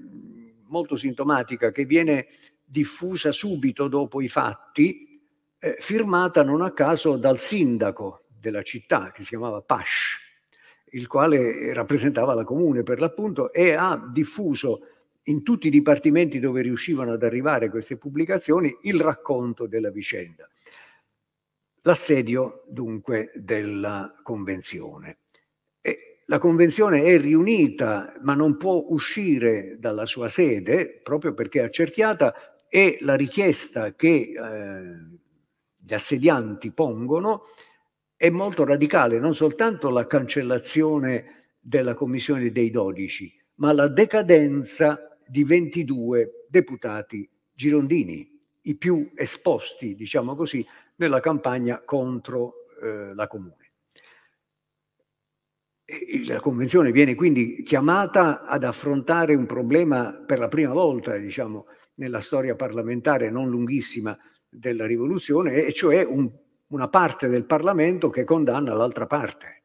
molto sintomatica che viene diffusa subito dopo i fatti, eh, firmata non a caso dal sindaco della città, che si chiamava Pash, il quale rappresentava la comune per l'appunto e ha diffuso in tutti i dipartimenti dove riuscivano ad arrivare queste pubblicazioni il racconto della vicenda. L'assedio dunque della convenzione. E la convenzione è riunita ma non può uscire dalla sua sede proprio perché è accerchiata e la richiesta che eh, gli assedianti pongono è molto radicale, non soltanto la cancellazione della commissione dei 12, ma la decadenza di 22 deputati girondini, i più esposti, diciamo così, nella campagna contro eh, la comune. La convenzione viene quindi chiamata ad affrontare un problema per la prima volta, diciamo, nella storia parlamentare non lunghissima della rivoluzione, e cioè un una parte del Parlamento che condanna l'altra parte,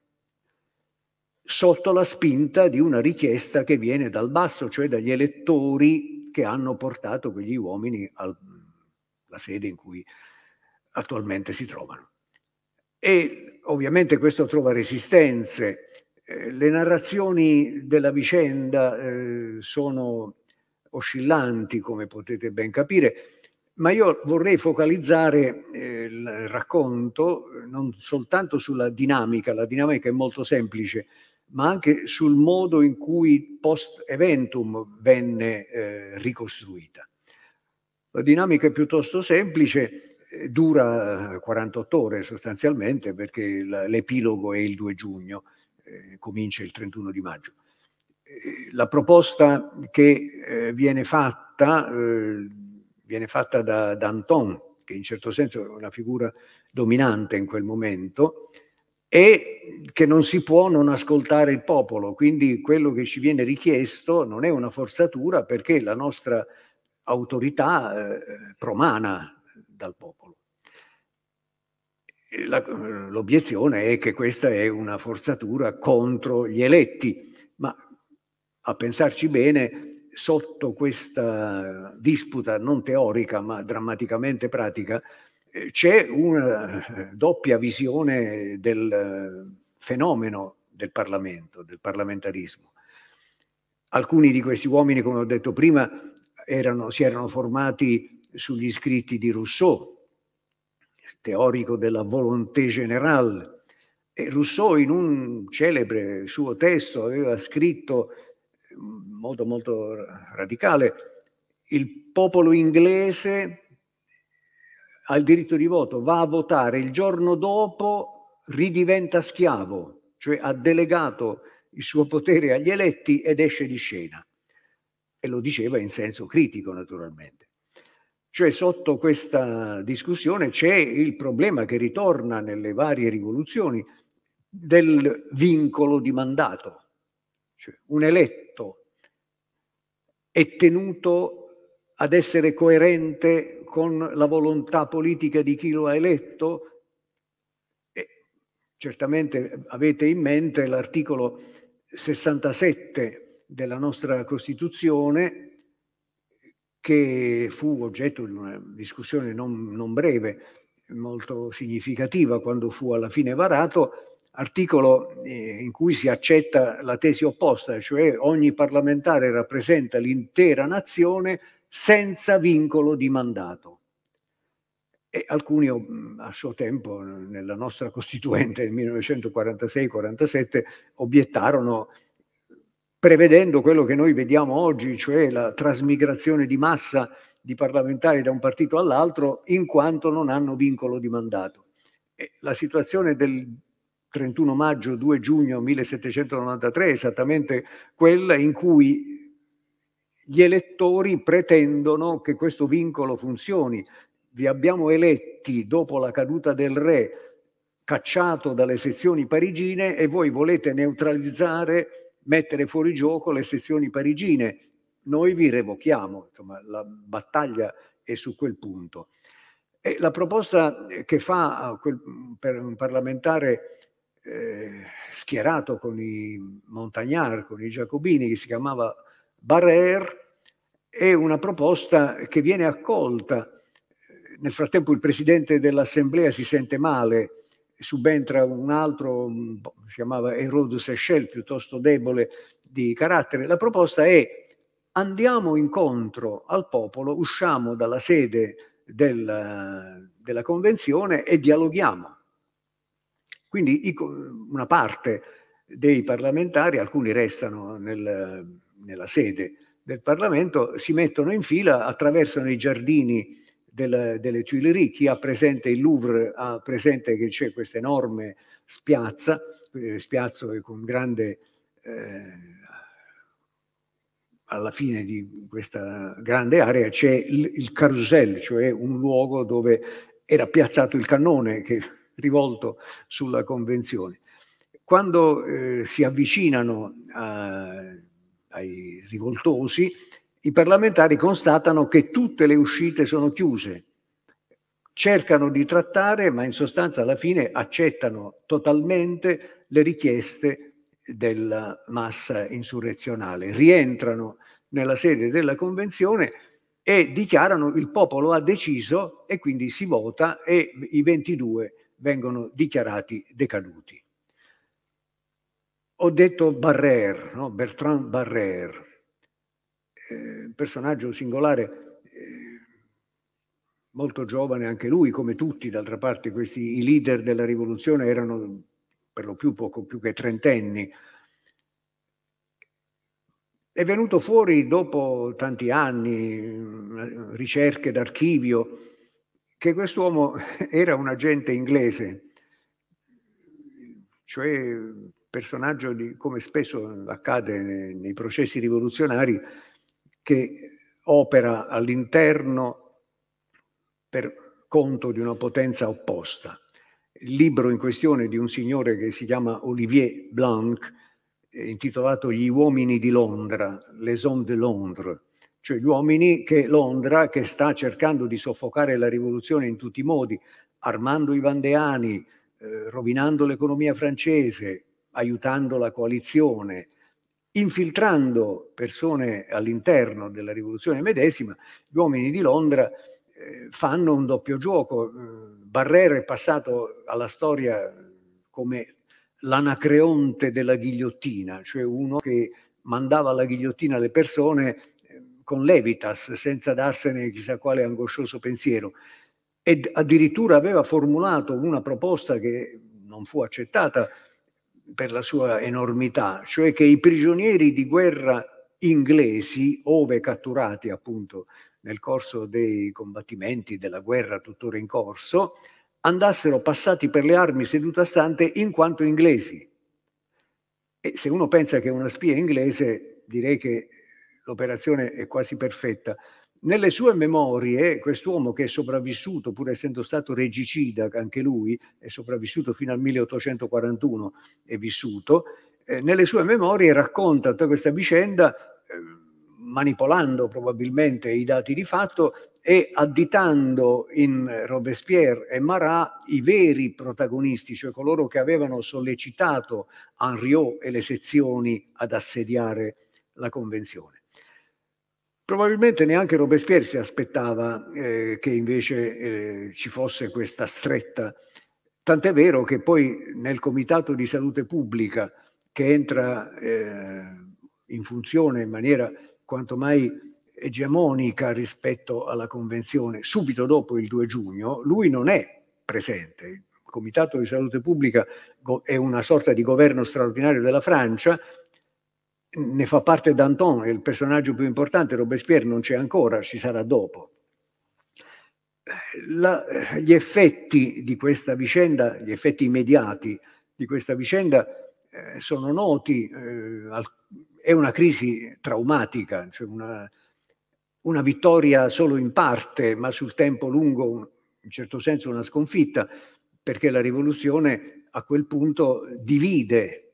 sotto la spinta di una richiesta che viene dal basso, cioè dagli elettori che hanno portato quegli uomini alla sede in cui attualmente si trovano. E ovviamente questo trova resistenze. Eh, le narrazioni della vicenda eh, sono oscillanti, come potete ben capire, ma io vorrei focalizzare eh, il racconto non soltanto sulla dinamica, la dinamica è molto semplice, ma anche sul modo in cui post eventum venne eh, ricostruita. La dinamica è piuttosto semplice, eh, dura 48 ore sostanzialmente perché l'epilogo è il 2 giugno, eh, comincia il 31 di maggio. Eh, la proposta che viene fatta viene fatta da Danton, che in certo senso è una figura dominante in quel momento, e che non si può non ascoltare il popolo. Quindi quello che ci viene richiesto non è una forzatura perché la nostra autorità eh, promana dal popolo. l'obiezione è che questa è una forzatura contro gli eletti, ma a pensarci bene sotto questa disputa non teorica ma drammaticamente pratica c'è una eh, doppia visione del eh, fenomeno del Parlamento, del parlamentarismo. Alcuni di questi uomini, come ho detto prima, erano, si erano formati sugli scritti di Rousseau, teorico della volonté générale. E Rousseau in un celebre suo testo aveva scritto in modo molto radicale, il popolo inglese ha il diritto di voto, va a votare, il giorno dopo ridiventa schiavo, cioè ha delegato il suo potere agli eletti ed esce di scena. E lo diceva in senso critico, naturalmente. Cioè sotto questa discussione c'è il problema che ritorna nelle varie rivoluzioni del vincolo di mandato. Cioè, un eletto è tenuto ad essere coerente con la volontà politica di chi lo ha eletto? E certamente avete in mente l'articolo 67 della nostra Costituzione che fu oggetto di una discussione non, non breve, molto significativa quando fu alla fine varato, articolo eh, in cui si accetta la tesi opposta, cioè ogni parlamentare rappresenta l'intera nazione senza vincolo di mandato. E alcuni a suo tempo, nella nostra Costituente nel 1946-47, obiettarono prevedendo quello che noi vediamo oggi, cioè la trasmigrazione di massa di parlamentari da un partito all'altro, in quanto non hanno vincolo di mandato. E la situazione del 31 maggio 2 giugno 1793, esattamente quella in cui gli elettori pretendono che questo vincolo funzioni. Vi abbiamo eletti dopo la caduta del re, cacciato dalle sezioni parigine e voi volete neutralizzare, mettere fuori gioco le sezioni parigine. Noi vi revochiamo. Insomma, la battaglia è su quel punto. E la proposta che fa per un parlamentare eh, schierato con i Montagnard, con i Giacobini, che si chiamava Barrère, è una proposta che viene accolta. Nel frattempo il presidente dell'Assemblea si sente male, subentra un altro, si chiamava Hérode Seychelles, piuttosto debole di carattere. La proposta è andiamo incontro al popolo, usciamo dalla sede del, della convenzione e dialoghiamo. Quindi una parte dei parlamentari, alcuni restano nel, nella sede del Parlamento, si mettono in fila, attraversano i giardini del, delle Tuileries. Chi ha presente il Louvre ha presente che c'è questa enorme spiazza, eh, spiazzo con grande... Eh, alla fine di questa grande area c'è il, il Carousel, cioè un luogo dove era piazzato il cannone che rivolto sulla convenzione. Quando eh, si avvicinano a, ai rivoltosi, i parlamentari constatano che tutte le uscite sono chiuse, cercano di trattare, ma in sostanza alla fine accettano totalmente le richieste della massa insurrezionale, rientrano nella sede della convenzione e dichiarano il popolo ha deciso e quindi si vota e i 22 vengono dichiarati decaduti. Ho detto Barrère, no? Bertrand Barrère, eh, personaggio singolare, eh, molto giovane anche lui, come tutti, d'altra parte questi i leader della rivoluzione erano per lo più poco più che trentenni. È venuto fuori dopo tanti anni, ricerche d'archivio, che quest'uomo era un agente inglese, cioè personaggio di, come spesso accade nei, processi rivoluzionari, che opera all'interno per conto di una potenza opposta. Il libro in questione di un signore che si chiama Olivier Blanc, intitolato Gli uomini di Londra, Les hommes de Londres, cioè gli uomini che Londra, che sta cercando di soffocare la rivoluzione in tutti i modi, armando i vandeani, eh, rovinando l'economia francese, aiutando la coalizione, infiltrando persone all'interno della rivoluzione medesima, gli uomini di Londra eh, fanno un doppio gioco. Barrera è passato alla storia come l'anacreonte della ghigliottina, cioè uno che mandava alla ghigliottina le persone con levitas, senza darsene chissà quale angoscioso pensiero. E addirittura aveva formulato una proposta che non fu accettata per la sua enormità, cioè che i prigionieri di guerra inglesi, ove catturati appunto nel corso dei combattimenti della guerra tuttora in corso, andassero passati per le armi seduta stante in quanto inglesi. E se uno pensa che una spia inglese, direi che l'operazione è quasi perfetta. Nelle sue memorie, quest'uomo che è sopravvissuto, pur essendo stato regicida, anche lui è sopravvissuto fino al 1841, è vissuto, eh, nelle sue memorie racconta tutta questa vicenda eh, manipolando probabilmente i dati di fatto e additando in Robespierre e Marat i veri protagonisti, cioè coloro che avevano sollecitato Henriot e le sezioni ad assediare la convenzione. Probabilmente neanche Robespierre si aspettava eh, che invece eh, ci fosse questa stretta, tant'è vero che poi nel Comitato di Salute Pubblica che entra eh, in funzione in maniera quanto mai egemonica rispetto alla Convenzione, subito dopo il 2 giugno, lui non è presente. Il Comitato di Salute Pubblica è una sorta di governo straordinario della Francia ne fa parte Danton, è il personaggio più importante, Robespierre non c'è ancora, ci sarà dopo. La, gli effetti di questa vicenda, gli effetti immediati di questa vicenda eh, sono noti, eh, è una crisi traumatica, cioè una, una, vittoria solo in parte, ma sul tempo lungo, in certo senso una sconfitta, perché la rivoluzione a quel punto divide,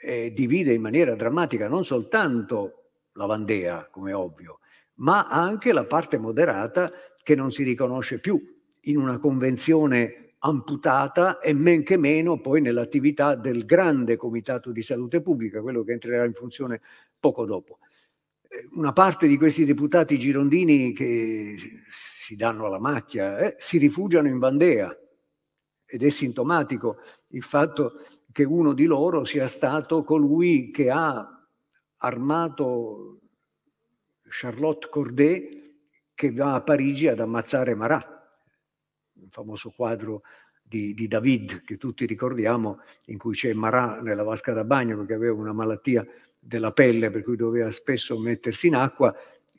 eh, divide in maniera drammatica non soltanto la Vandea, come ovvio, ma anche la parte moderata che non si riconosce più in una convenzione amputata e men che meno poi nell'attività del grande Comitato di Salute Pubblica, quello che entrerà in funzione poco dopo. Eh, una parte di questi deputati girondini che si danno alla macchia eh, si rifugiano in Vandea ed è sintomatico il fatto che uno di loro sia stato colui che ha armato Charlotte Corday che va a Parigi ad ammazzare Marat, un famoso quadro di, di, David che tutti ricordiamo, in cui c'è Marat nella vasca da bagno perché aveva una malattia della pelle per cui doveva spesso mettersi in acqua,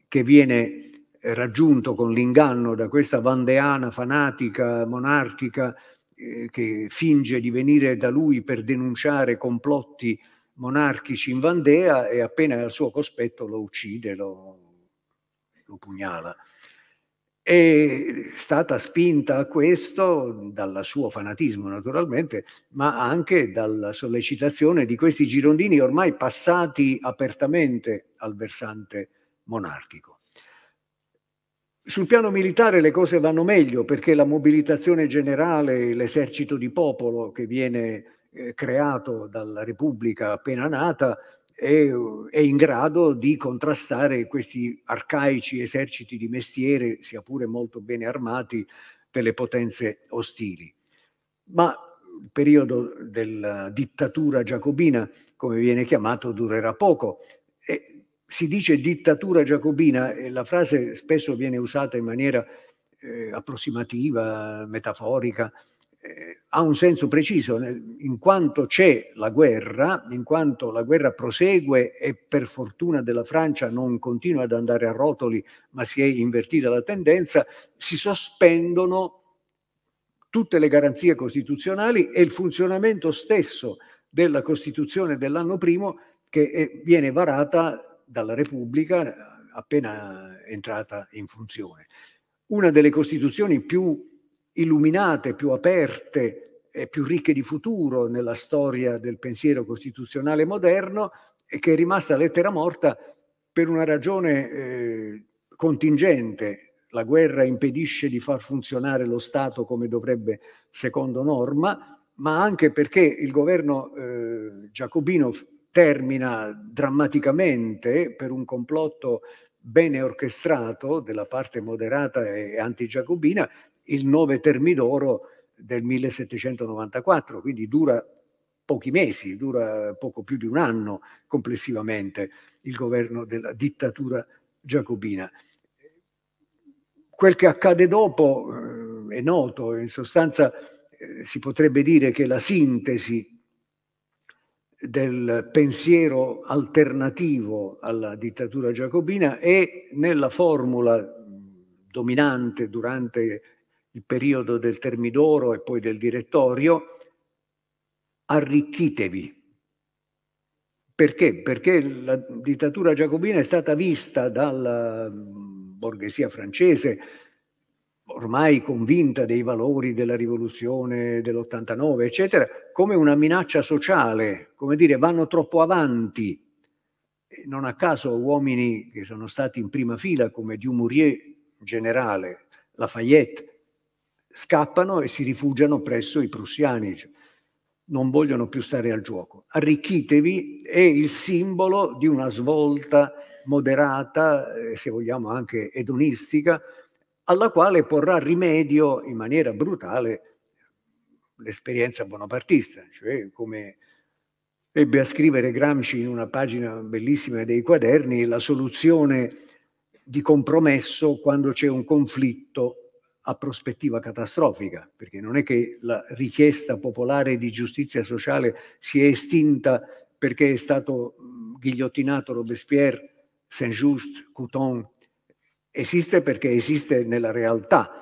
che viene raggiunto con l'inganno da questa vandeana fanatica, monarchica, eh, che finge di venire da lui per denunciare complotti monarchici in Vandea e appena al suo cospetto lo uccide, lo, lo pugnala. È stata spinta a questo dal suo fanatismo naturalmente, ma anche dalla sollecitazione di questi girondini ormai passati apertamente al versante monarchico. Sul piano militare le cose vanno meglio perché la mobilitazione generale, l'esercito di popolo che viene eh, creato dalla Repubblica appena nata è, è, in grado di contrastare questi arcaici eserciti di mestiere, sia pure molto bene armati, delle potenze ostili. Ma il periodo della dittatura giacobina, come viene chiamato, durerà poco. E si dice dittatura giacobina e la frase spesso viene usata in maniera eh, approssimativa, metaforica, eh, ha un senso preciso, in quanto c'è la guerra, in quanto la guerra prosegue e per fortuna della Francia non continua ad andare a rotoli, ma si è invertita la tendenza, si sospendono tutte le garanzie costituzionali e il funzionamento stesso della Costituzione dell'anno primo che è, viene varata dalla Repubblica appena entrata in funzione. Una delle Costituzioni più illuminate, più aperte e più ricche di futuro nella storia del pensiero costituzionale moderno e che è rimasta lettera morta per una ragione eh, contingente. La guerra impedisce di far funzionare lo Stato come dovrebbe secondo norma, ma anche perché il governo eh, giacobino termina drammaticamente per un complotto bene orchestrato della parte moderata e anti-giacobina il 9 Termidoro del 1794, quindi dura pochi mesi, dura poco più di un anno complessivamente il governo della dittatura giacobina. Quel che accade dopo eh, è noto, in sostanza eh, si potrebbe dire che la sintesi del pensiero alternativo alla dittatura giacobina è nella formula dominante durante il periodo del Termidoro e poi del Direttorio, arricchitevi. Perché? Perché la dittatura giacobina è stata vista dalla borghesia francese, ormai convinta dei valori della rivoluzione dell'89, eccetera, come una minaccia sociale, come dire, vanno troppo avanti. Non a caso uomini che sono stati in prima fila come Dumouriez, generale, Lafayette, scappano e si rifugiano presso i prussiani, cioè, non vogliono più stare al gioco. Arricchitevi è il simbolo di una svolta moderata, eh, se vogliamo anche edonistica, alla quale porrà rimedio in maniera brutale l'esperienza bonapartista, cioè come ebbe a scrivere Gramsci in una pagina bellissima dei quaderni, la soluzione di compromesso quando c'è un conflitto a prospettiva catastrofica, perché non è che la richiesta popolare di giustizia sociale si è estinta perché è stato ghigliottinato Robespierre, Saint-Just, Couton, esiste perché esiste nella realtà.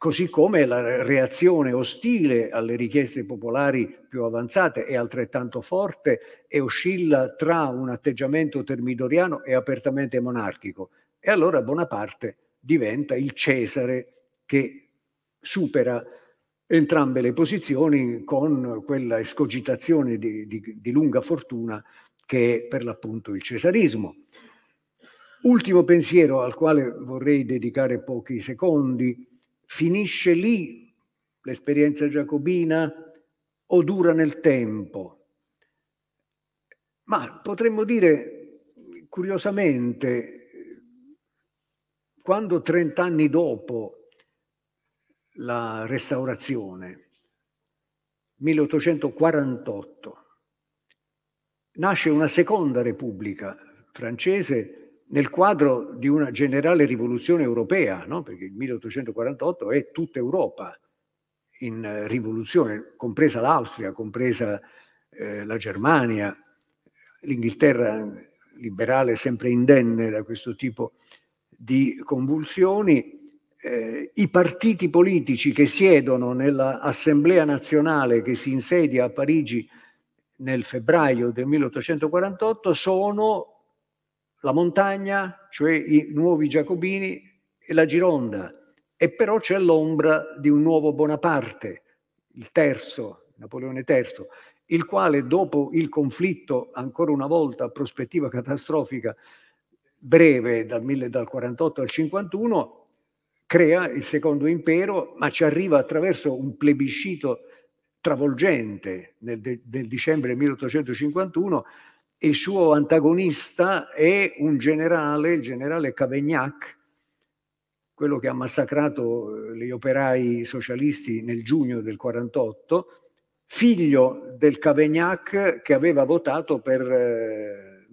così come la reazione ostile alle richieste popolari più avanzate è altrettanto forte e oscilla tra un atteggiamento termidoriano e apertamente monarchico. E allora Bonaparte diventa il Cesare che supera entrambe le posizioni con quella escogitazione di, di, di lunga fortuna che è per l'appunto il cesarismo. Ultimo pensiero al quale vorrei dedicare pochi secondi Finisce lì l'esperienza giacobina o dura nel tempo? Ma potremmo dire, curiosamente, quando trent'anni dopo la restaurazione, 1848, nasce una seconda repubblica francese nel quadro di una generale rivoluzione europea, no? perché il 1848 è tutta Europa in rivoluzione, compresa l'Austria, compresa eh, la Germania, l'Inghilterra liberale sempre indenne da questo tipo di convulsioni, eh, i partiti politici che siedono nell'Assemblea nazionale che si insedia a Parigi nel febbraio del 1848 sono la montagna, cioè i nuovi giacobini, e la Gironda. E però c'è l'ombra di un nuovo Bonaparte, il terzo, Napoleone III, il quale dopo il conflitto, ancora una volta a prospettiva catastrofica, breve dal, 1948 al 51, crea il secondo impero, ma ci arriva attraverso un plebiscito travolgente nel, de, nel dicembre 1851 il suo antagonista è un generale, il generale Cavaignac, quello che ha massacrato eh, gli operai socialisti nel giugno del 48, figlio del Cavaignac che aveva votato per eh,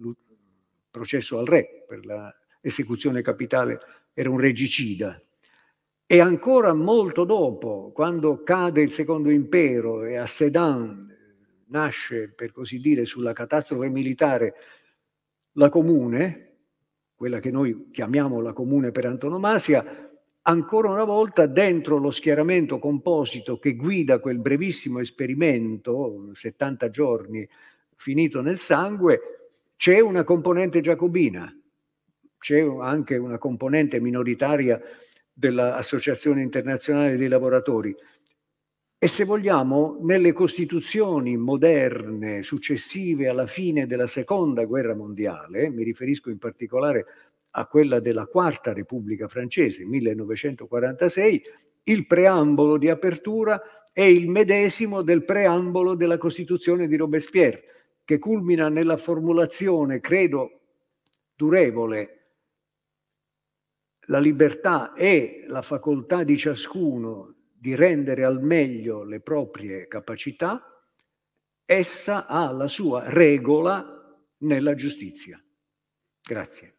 processo al re, per l'esecuzione capitale, era un regicida. E ancora molto dopo, quando cade il secondo impero e a Sedan nasce, per così dire, sulla catastrofe militare la comune, quella che noi chiamiamo la comune per antonomasia, ancora una volta dentro lo schieramento composito che guida quel brevissimo esperimento, 70 giorni finito nel sangue, c'è una componente giacobina, c'è anche una componente minoritaria dell'Associazione internazionale dei lavoratori, e se vogliamo, nelle costituzioni moderne successive alla fine della seconda guerra mondiale, mi riferisco in particolare a quella della Quarta Repubblica francese, 1946, il preambolo di apertura è il medesimo del preambolo della Costituzione di Robespierre, che culmina nella formulazione, credo, durevole, la libertà e la facoltà di ciascuno di rendere al meglio le proprie capacità, essa ha la sua regola nella giustizia. Grazie.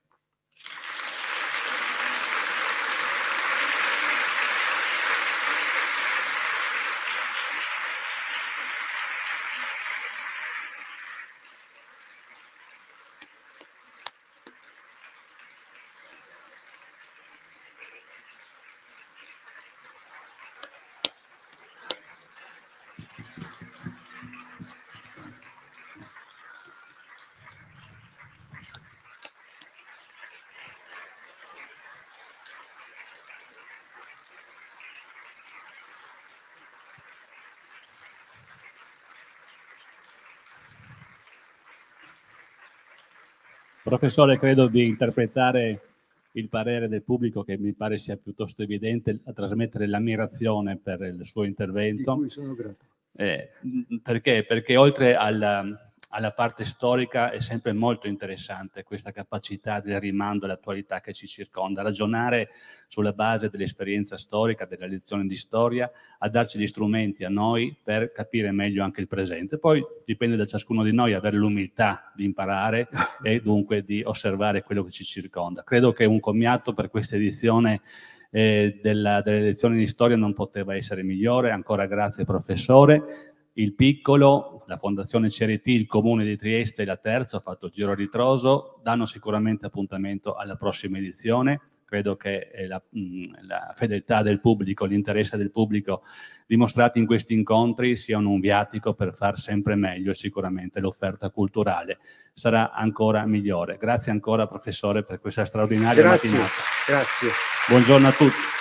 Professore, credo di interpretare il parere del pubblico che mi pare sia piuttosto evidente a trasmettere l'ammirazione per il suo intervento. Di cui sono grato. Eh, perché? Perché oltre al, alla parte storica è sempre molto interessante questa capacità del rimando all'attualità che ci circonda, ragionare sulla base dell'esperienza storica, delle lezioni di storia, a darci gli strumenti a noi per capire meglio anche il presente. Poi dipende da ciascuno di noi avere l'umiltà di imparare e dunque di osservare quello che ci circonda. Credo che un commiato per questa edizione eh, della, delle lezioni di storia non poteva essere migliore. Ancora grazie professore il piccolo, la Fondazione Ceriti, il Comune di Trieste e la Terza, ha fatto il giro a ritroso, danno sicuramente appuntamento alla prossima edizione. credo che la, mh, la fedeltà del pubblico, l'interesse del pubblico dimostrati in questi incontri siano un viatico per far sempre meglio sicuramente l'offerta culturale sarà ancora migliore. Grazie ancora professore per questa straordinaria Grazie. mattinata. Grazie. Buongiorno a tutti.